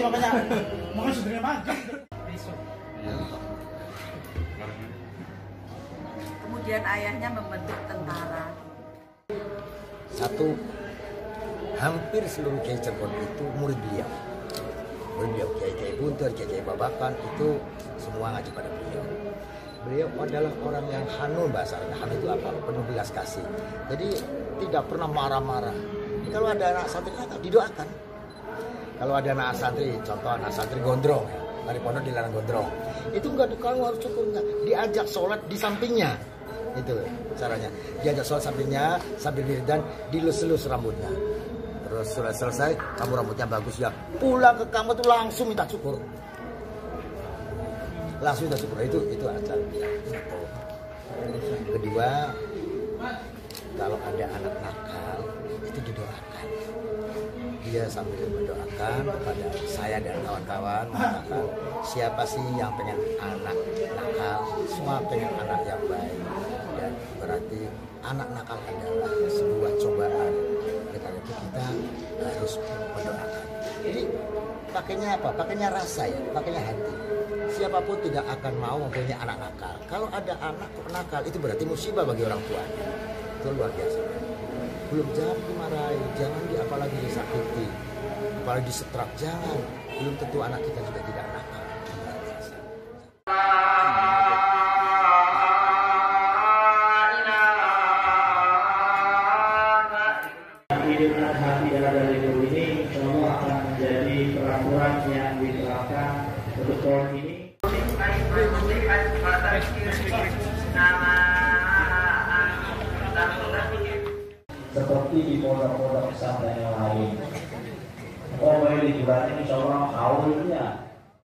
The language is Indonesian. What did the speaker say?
sih makanya makanya sebenarnya. Kemudian ayahnya membentuk tentara. Satu, hampir seluruh Kiai Cirebon itu murid beliau. Murid beliau, Kiai Kiai Buntur, Kiai Kiai Babakan, itu semua ngaji pada beliau. Beliau adalah orang yang hanun bahasa. Hanun itu apa? Penuh belas kasih. Jadi tidak pernah marah-marah. Kalau ada anak santri didoakan. Kalau ada anak santri, contoh anak santri gondrong ya, dari pondok dilarang gondrong. Itu enggak kamu harus cukur enggak. Diajak sholat di sampingnya. Itu caranya. Diajak sholat sampingnya sambil wiridan dilus-lus rambutnya. Terus sudah selesai, kamu rambutnya bagus ya. Pulang ke kamar tuh langsung minta cukur. Langsung minta cukur. Itu itu acara. Kedua, kalau ada anak nakal itu didoakan. Dia sambil mendoakan kepada saya dan kawan-kawan mengatakan siapa sih yang pengen anak nakal? Semua pengen anak yang baik. Dan berarti anak nakal adalah sebuah cobaan. Karena itu kita harus mendoakan. Jadi pakainya apa? Pakainya rasa ya pakainya hati. Siapa pun tidak akan mau mempunyai anak nakal. Kalau ada anak nakal itu berarti musibah bagi orang tua itu luar biasa belum jangan dimarahi jangan di apalagi disakiti apalagi disetrak jangan belum tentu anak kita juga tidak nakal ini semua akan menjadi peraturan. Seperti di pondok-pondok pesantren yang lain. Oh, ini juga insya Allah haulnya